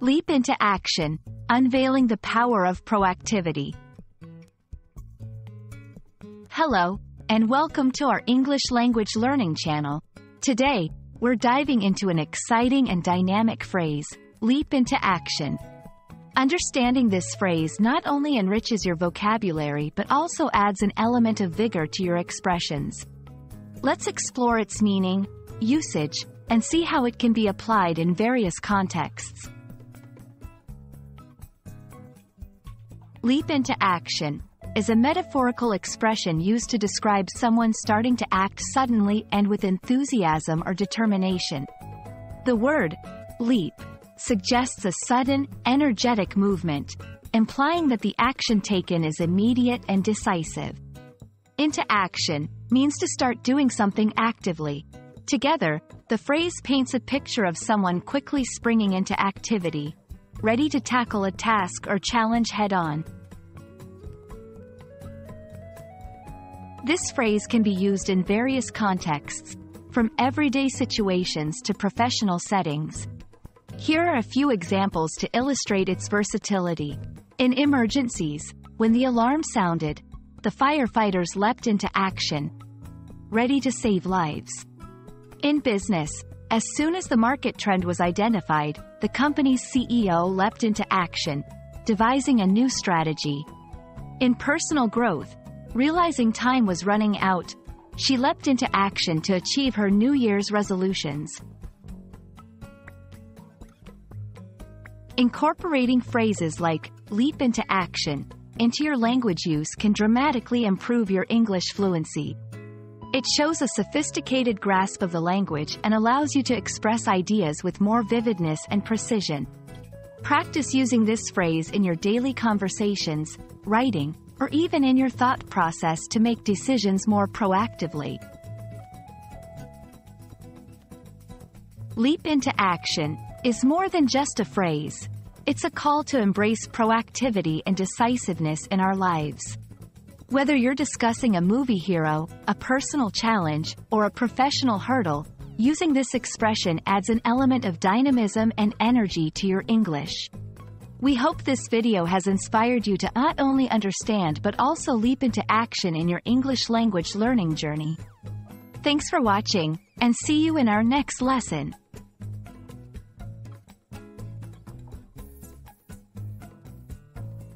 Leap into action, unveiling the power of proactivity. Hello, and welcome to our English language learning channel. Today, we're diving into an exciting and dynamic phrase, leap into action. Understanding this phrase not only enriches your vocabulary but also adds an element of vigor to your expressions. Let's explore its meaning, usage, and see how it can be applied in various contexts. Leap into action is a metaphorical expression used to describe someone starting to act suddenly and with enthusiasm or determination. The word leap suggests a sudden, energetic movement, implying that the action taken is immediate and decisive. Into action means to start doing something actively. Together, the phrase paints a picture of someone quickly springing into activity, ready to tackle a task or challenge head-on. This phrase can be used in various contexts, from everyday situations to professional settings. Here are a few examples to illustrate its versatility. In emergencies, when the alarm sounded, the firefighters leapt into action, ready to save lives. In business, as soon as the market trend was identified, the company's CEO leapt into action, devising a new strategy. In personal growth, Realizing time was running out, she leapt into action to achieve her New Year's resolutions. Incorporating phrases like leap into action into your language use can dramatically improve your English fluency. It shows a sophisticated grasp of the language and allows you to express ideas with more vividness and precision. Practice using this phrase in your daily conversations, writing, or even in your thought process to make decisions more proactively. Leap into action is more than just a phrase. It's a call to embrace proactivity and decisiveness in our lives. Whether you're discussing a movie hero, a personal challenge, or a professional hurdle, using this expression adds an element of dynamism and energy to your English. We hope this video has inspired you to not only understand but also leap into action in your English language learning journey. Thanks for watching, and see you in our next lesson.